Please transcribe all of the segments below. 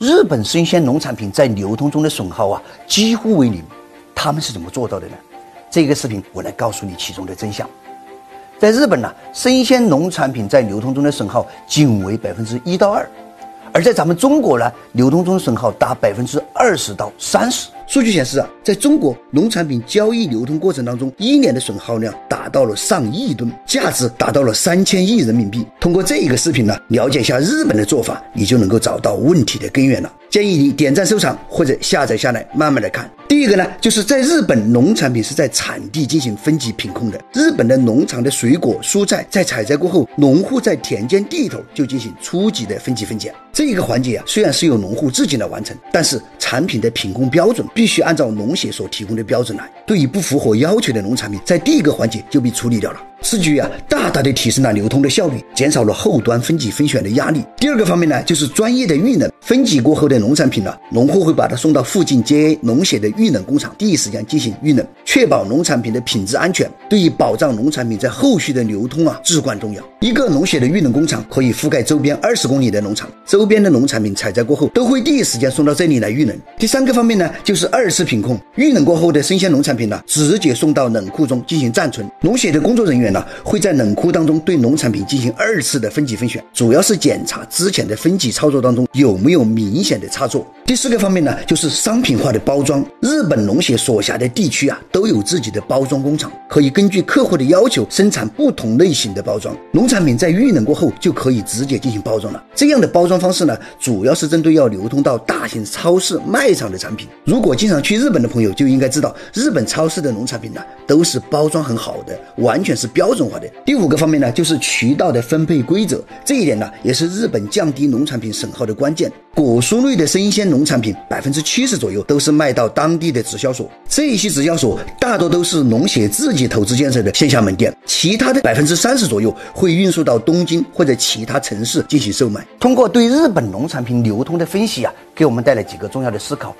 日本生鲜农产品在流通中的损耗啊几乎为零，他们是怎么做到的呢？这个视频我来告诉你其中的真相。在日本呢，生鲜农产品在流通中的损耗仅为百分之一到二，而在咱们中国呢，流通中损耗达百分之二十到三十。数据显示啊，在中国农产品交易流通过程当中，一年的损耗量达到了上亿吨，价值达到了三千亿人民币。通过这一个视频呢，了解一下日本的做法，你就能够找到问题的根源了。建议你点赞收藏或者下载下来慢慢来看。第一个呢，就是在日本农产品是在产地进行分级品控的。日本的农场的水果蔬菜在采摘过后，农户在田间地头就进行初级的分级分拣。这一个环节啊，虽然是由农户自己来完成，但是产品的品控标准必须按照农协所提供的标准来。对于不符合要求的农产品，在第一个环节就被处理掉了。此举啊，大大的提升了流通的效率，减少了后端分级分选的压力。第二个方面呢，就是专业的预冷。分级过后的农产品呢，农户会把它送到附近 JA 农协的预冷工厂，第一时间进行预冷，确保农产品的品质安全。对于保障农产品在后续的流通啊，至关重要。一个农协的预冷工厂可以覆盖周边二十公里的农场，周边的农产品采摘过后，都会第一时间送到这里来预冷。第三个方面呢，就是二次品控。预冷过后的生鲜农产品呢，直接送到冷库中进行暂存。农协的工作人员呢，会在冷库当中对农产品进行二次的分级分选，主要是检查之前的分级操作当中有没有明显的差错。第四个方面呢，就是商品化的包装。日本农协所辖的地区啊，都有自己的包装工厂，可以根据客户的要求生产不同类型的包装。农产品在预冷过后就可以直接进行包装了。这样的包装方式呢，主要是针对要流通到大型超市卖场的产品。如果经常去日本的朋友就应该知道，日本超市的农产品呢，都是包装很好的，完全是标准化的。第五个方面呢，就是渠道的分配规则。这一点呢，也是日本降低农产品损耗的关键。果蔬类的生鲜农农产品，百分之七十左右都是卖到当地的直销所，这些直销所大多都是农协自己投资建设的线下门店，其他的百分之三十左右会运输到东京或者其他城市进行售卖。通过对日本农产品流通的分析啊，给我们带来几个重要的思考：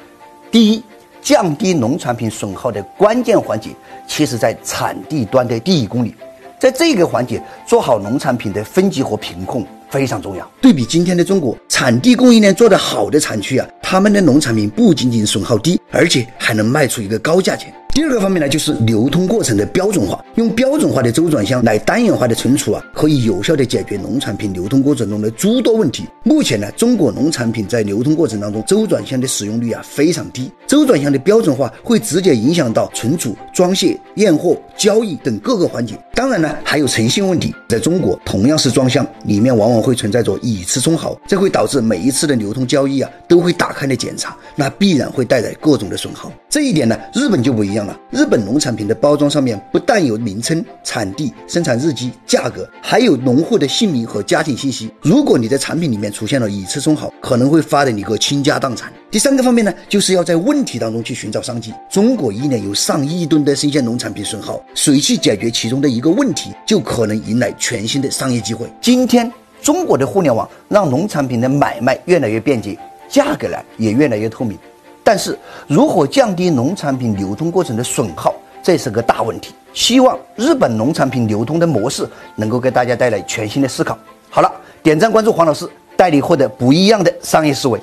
第一，降低农产品损耗的关键环节，其实在产地端的第一公里，在这个环节做好农产品的分级和品控。非常重要。对比今天的中国，产地供应链做得好的产区啊，他们的农产品不仅仅损耗低，而且还能卖出一个高价钱。第二个方面呢，就是流通过程的标准化，用标准化的周转箱来单元化的存储啊，可以有效的解决农产品流通过程中的诸多问题。目前呢，中国农产品在流通过程当中，周转箱的使用率啊非常低。周转箱的标准化会直接影响到存储、装卸、验货、交易等各个环节。当然呢，还有诚信问题。在中国，同样是装箱，里面往往会存在着以次充好，这会导致每一次的流通交易啊都会打开来检查，那必然会带来各种的损耗。这一点呢，日本就不一样了。日本农产品的包装上面不但有名称、产地、生产日期、价格，还有农户的姓名和家庭信息。如果你在产品里面出现了以次充好，可能会发的你个倾家荡产。第三个方面呢，就是要在问题当中去寻找商机。中国一年有上亿吨的生鲜农产品损耗，谁去解决其中的一个问题，就可能迎来全新的商业机会。今天中国的互联网让农产品的买卖越来越便捷，价格呢也越来越透明。但是，如何降低农产品流通过程的损耗，这是个大问题。希望日本农产品流通的模式能够给大家带来全新的思考。好了，点赞关注黄老师，带你获得不一样的商业思维。